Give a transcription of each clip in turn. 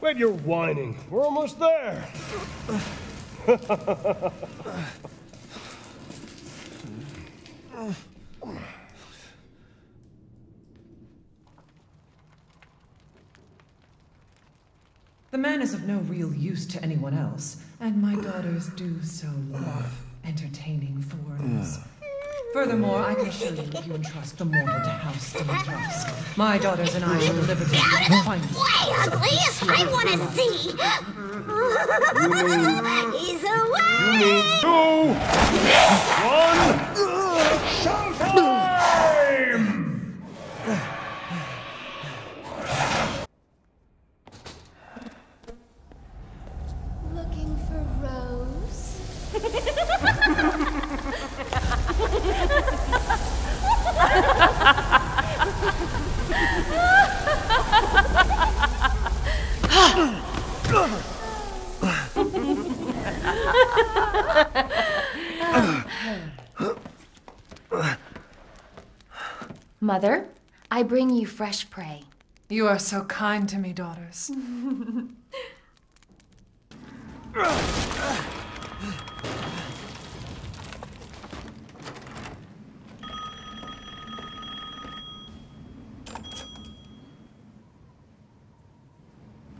Wait, you're whining. We're almost there. The man is of no real use to anyone else, and my daughters do so love entertaining foreigners. Ah. Furthermore, I can assure you if you entrust the mortal to House Dimitrescu, my daughters and I shall deliver to you the finest. Way, ugly! I want to see! He's away! You mean two, one, showtime! Looking for Rose? Mother, I bring you fresh prey. You are so kind to me, daughters.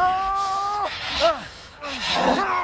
Ah! Ah! Ah!